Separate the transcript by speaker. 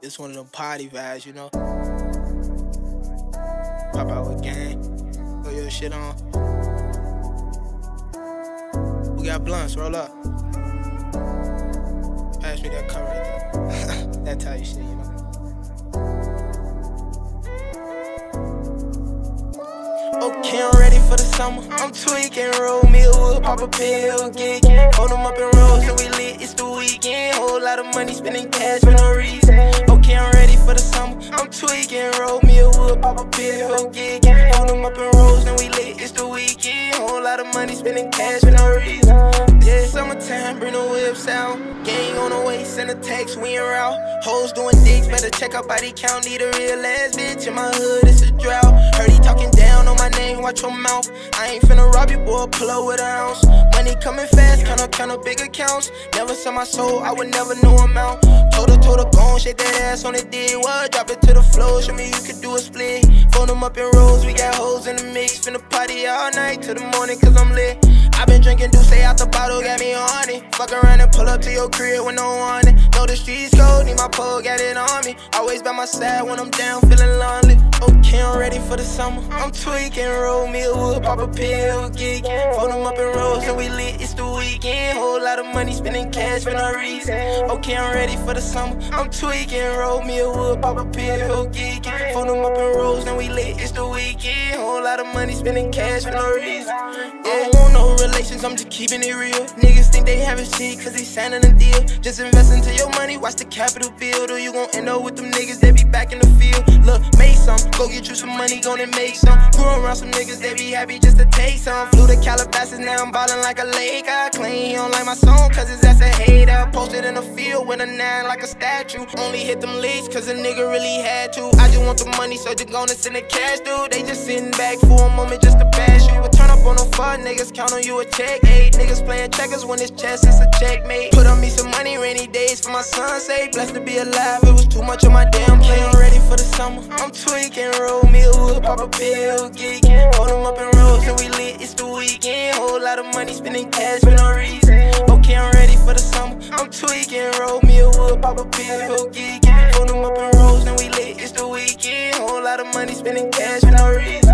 Speaker 1: It's one of them party vibes, you know. Pop out with gang, throw your shit on. We got blunts, roll up. Pass me that car right there. that type shit, you know. I'm ready for the summer. I'm tweaking, roll me a wood, pop a pill, geek. Hold them up in rows, and we lit. It's the weekend. Whole lot of money spending cash for no reason. Okay, I'm ready for the summer. I'm tweaking, roll me a wood, pop a pill, geek. Hold them up in rows, and we lit. It's the weekend. Whole lot of money spending cash for no reason. Yeah, summertime, bring the whips out. Gang on the way, send a text, we in route. Hoes doing dicks, better check out body count. Need a real ass bitch in my hood, watch your mouth. I ain't finna rob you, boy, pull up with an ounce. Money coming fast, count up, count up big accounts. Never sell my soul, I would never know amount. Told her, told her, gone, shake that ass on the D. What? Drop it to the floor, show me you can do a split. Phone them up in rows, we got hoes in the mix. Finna party all night till the morning, cause I'm lit. Been drinking D'ussé out the bottle, got me on it. Fuck around and pull up to your crib with no warning. Know the streets cold, need my pole, got it on me. Always by my side when I'm down, feeling lonely. Okay, I'm ready for the summer. I'm tweaking, roll me a wood, pop a pill, geek. Phone them up in rows, and we lit, it's the weekend. Whole lot of money spending cash for no reason. Okay, I'm ready for the summer. I'm tweaking, roll me a wood, pop a pill, geek. Phone them up in rows, and we lit, it's the weekend. Whole lot of money spending cash for no reason. I don't want no relations, I'm just keeping it real. Niggas think they having shit, cause they signing a deal. Just invest into your money, watch the capital build, or you gon' end up with them niggas that back in the field. Look, make some, go get you some money, gonna make some. Grew around some niggas, they be happy just to take some. Flew to Calabasas, now I'm ballin' like a lake. I claim he don't like my song, cause his ass a hater. Posted a nine like a statue. Only hit them leads, cause a nigga really had to. I just want the money, so just gonna send the cash, dude. They just sitting back for a moment just to bash you. But turn up on them fuck niggas, count on you a check. Eight niggas playing checkers when it's chess, it's a checkmate. Put on me some money, rainy days for my son's sake. Blessed to be alive, it was too much on my damn plate. I'm ready for the summer. I'm tweaking, roll me a wood, pop a pill, geek. Hold them up in rows, and we lit, it's the weekend. Whole lot of money spending cash pop a pill. Hold them up in rows, and we lit, it's the weekend. Whole lot of money spending cash for no reason.